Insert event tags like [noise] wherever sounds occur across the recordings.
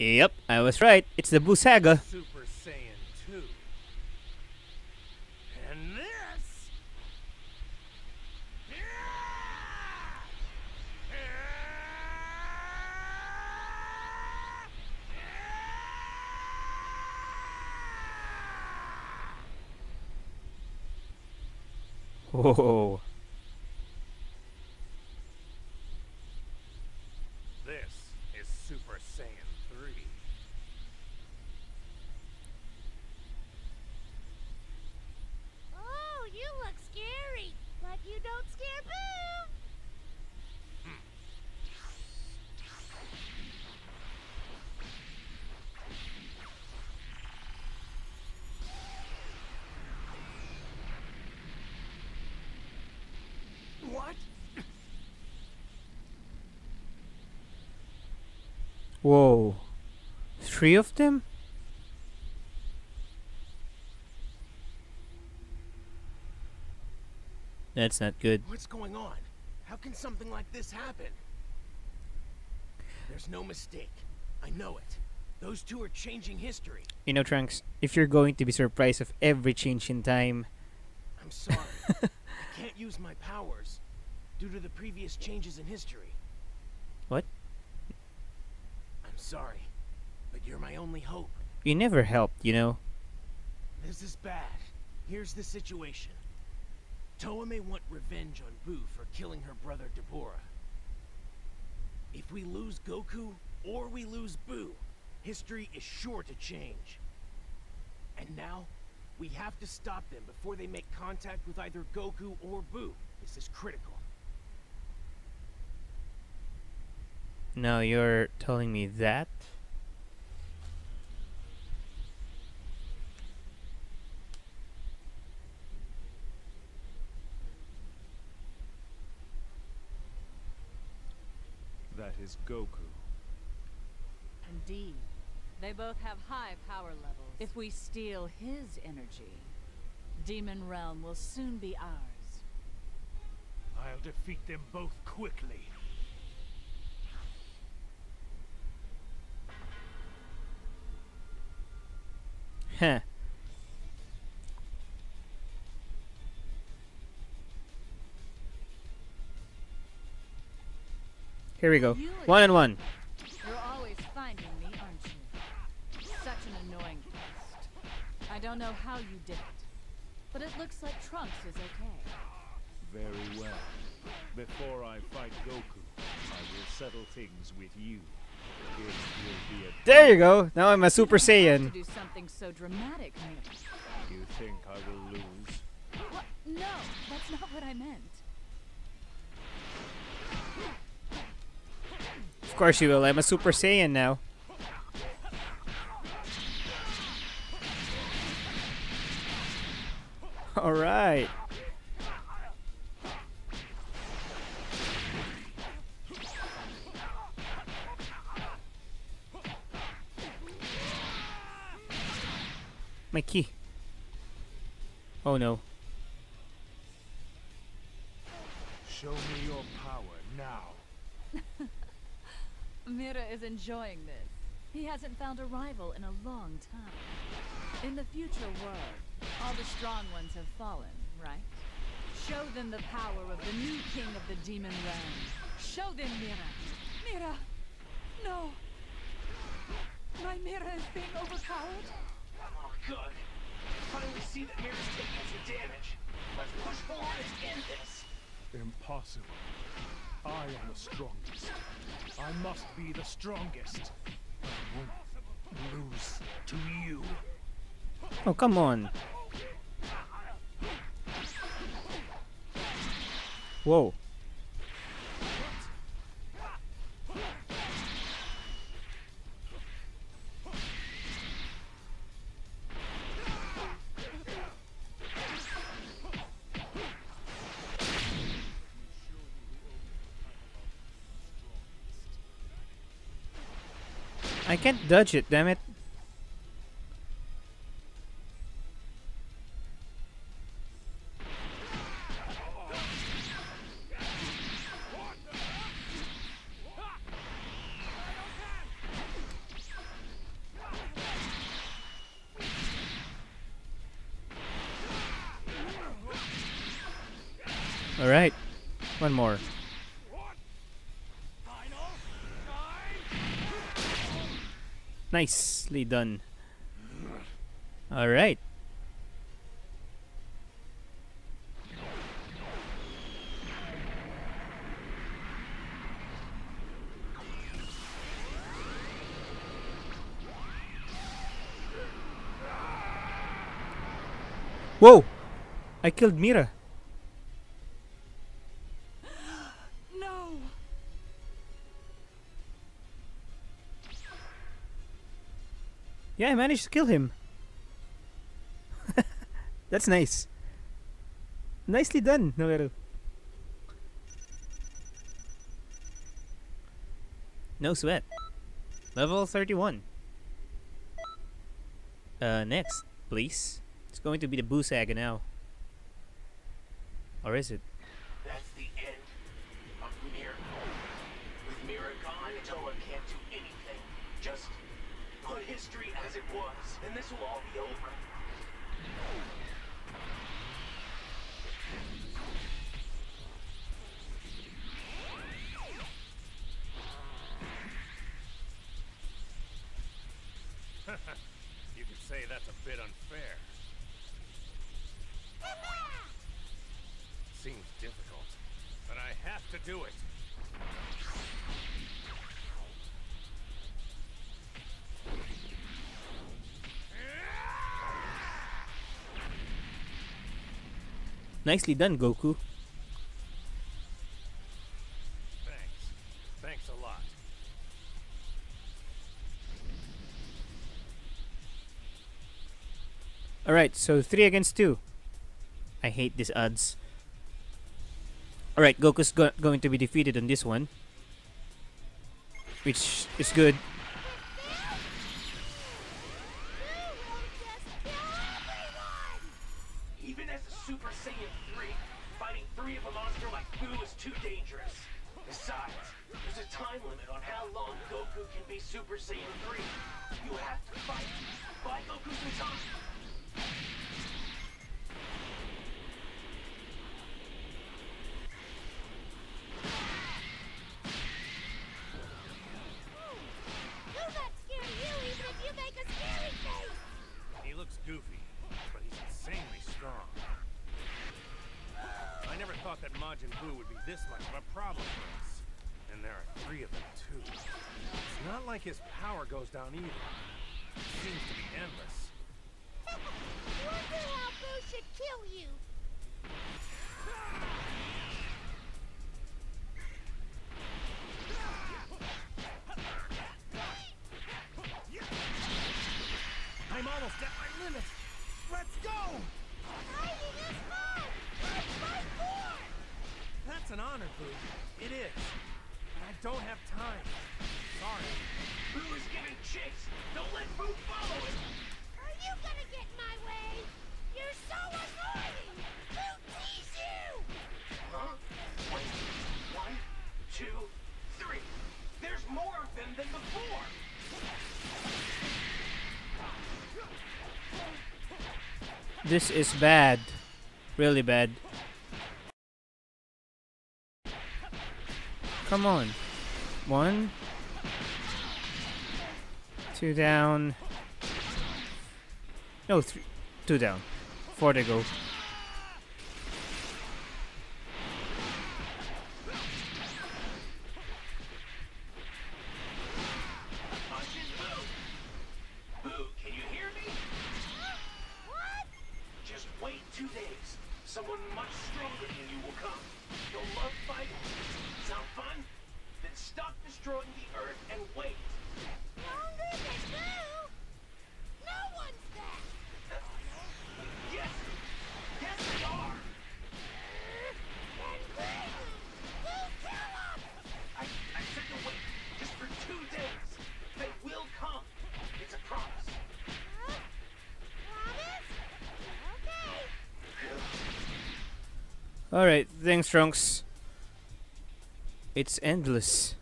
Yep, I was right. It's the Buu Saga. Super Saiyan 2. And this. Whoa. This is Super Saiyan 3. Oh, you look scary. Like you don't scare Buu. What? Whoa. Three of them? That's not good. What's going on? How can something like this happen? There's no mistake. I know it. Those two are changing history. You know, Trunks, if you're going to be surprised of every change in time, I'm sorry. I can't use my powers due to the previous changes in history. What? Sorry, but you're my only hope. you never helped, you know? This is bad. Here's the situation. Towa may want revenge on Buu for killing her brother Dabura. If we lose Goku or we lose Buu, history is sure to change. And now, we have to stop them before they make contact with either Goku or Buu. This is critical. Now you're telling me that? That is Goku. Indeed. They both have high power levels. If we steal his energy, Demon Realm will soon be ours. I'll defeat them both quickly. Huh. Here we go. One and one. You're always finding me, aren't you? Such an annoying guest. I don't know how you did it, but it looks like Trunks is okay. Very well. Before I fight Goku, I will settle things with you. It will be a There you go. Now I'm a Super Saiyan. Do something so dramatic, You think I will lose? What? No, that's not what I meant. Of course you will. I'm a Super Saiyan now. Alright. My key. Oh no. Show me your power now. [laughs] Mira is enjoying this. He hasn't found a rival in a long time. In the future world, all the strong ones have fallen, right? Show them the power of the new king of the demon realm. Show them Mira. Mira! No! My Mira is being overpowered. Good. Finally see that Mira's taking some damage. Let's push forward and end this. Impossible. I am the strongest. I must be the strongest. I won't lose to you. Oh, come on. Whoa. I can't dodge it, damn it. Alright, one more. Nicely done. Alright. Whoa! I killed Mira. Yeah, I managed to kill him. [laughs] That's nice. Nicely done, Noero. No sweat. Level 31. Uh, next, please. It's going to be the Buu Saga now. Or is it? History as it was, and this will all be over. [laughs] You could say that's a bit unfair. Seems difficult, but I have to do it. Nicely done, Goku. Thanks. Thanks a lot. Alright, so 3 against 2. I hate these odds. Alright, Goku's go- going to be defeated on this one. Which is good. Saiyan 3. You have to fight. Buy Goku some time. Who's not scared of you even if you make a scary face? He looks goofy, but he's insanely strong. I never thought that Majin Buu would be this much of a problem for us. And there are three of them, too. Not like his power goes down either. It seems to be endless. This is bad. Really bad. Come on. One. Two down. No, three. Two down. Four to go. Alright, thanks, Trunks. It's endless.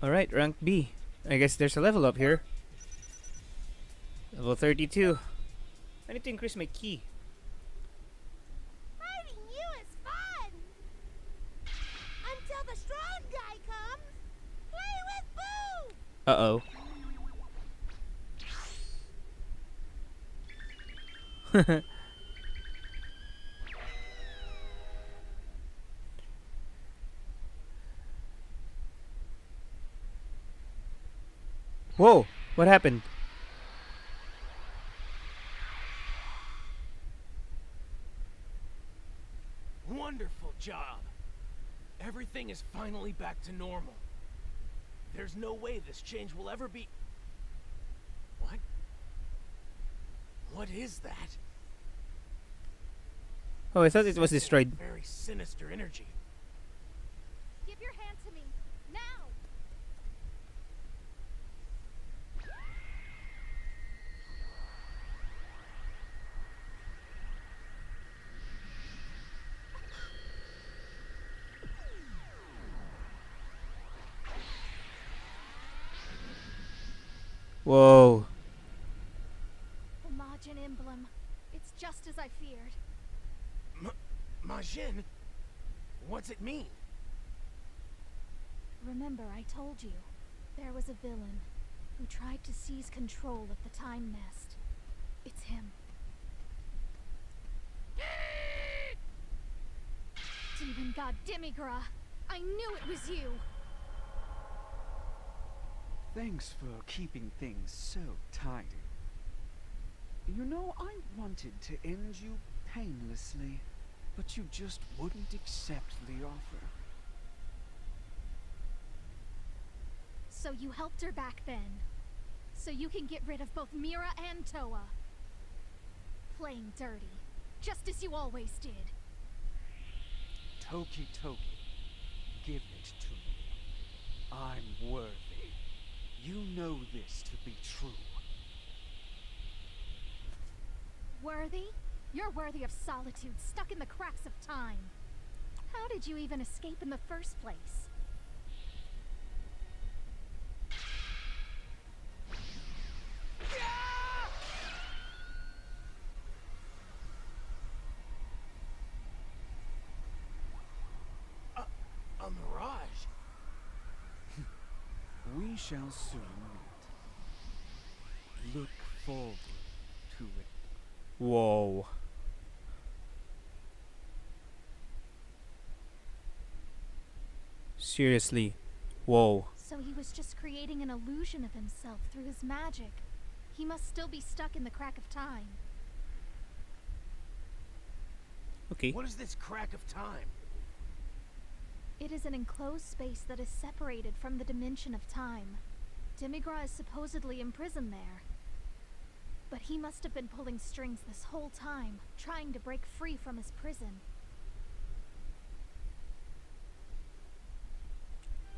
Alright, rank B. I guess there's a level up here. Level 32. I need to increase my ki. Fighting you is fun! Until the strong guy comes! Play with Buu! Uh-oh. [laughs] Whoa! What happened? Wonderful job. Everything is finally back to normal. There's no way this change will ever be... What? What is that? Oh, I thought it was destroyed. Very sinister energy. Give your hand Whoa. The Majin emblem. It's just as I feared. Majin? What's it mean? Remember, I told you. There was a villain who tried to seize control of the Time Nest. It's him. [gasps] Demon God Demigra! I knew it was you! Thanks for keeping things so tidy. You know, I wanted to end you painlessly, but you just wouldn't accept the offer. So you helped her back then. So you can get rid of both Mira and Towa. Playing dirty. Just as you always did. Toki Toki, give it to me. I'm worthy. You know this to be true. Worthy? You're worthy of solitude, stuck in the cracks of time. How did you even escape in the first place? A mirage? We shall soon meet. Look forward to it. Whoa. Seriously. Whoa. So he was just creating an illusion of himself through his magic. He must still be stuck in the crack of time. Okay. What is this crack of time? It is an enclosed space that is separated from the dimension of time. Demigra is supposedly imprisoned there. But he must have been pulling strings this whole time, trying to break free from his prison.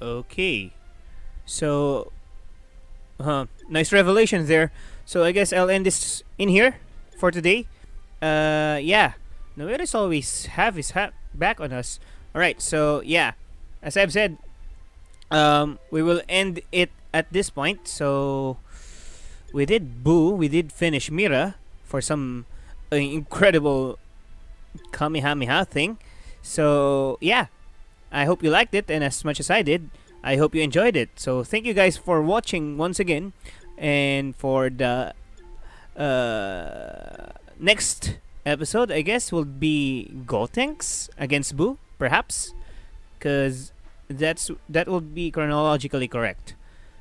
Okay. So, uh, nice revelation there. So I guess I'll end this in here for today. Uh, yeah. Noeris always have his hat back on us. All right. So yeah, as I've said, um, we will end it at this point. So we did Buu. We did finish Mira for some uh, incredible Kamehameha thing. So yeah, I hope you liked it, and as much as I did, I hope you enjoyed it. So thank you guys for watching once again, and for the uh, next episode, I guess will be Gotenks against Buu, perhaps, because that's that will be chronologically correct.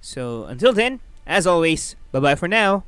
So until then, as always, bye bye for now.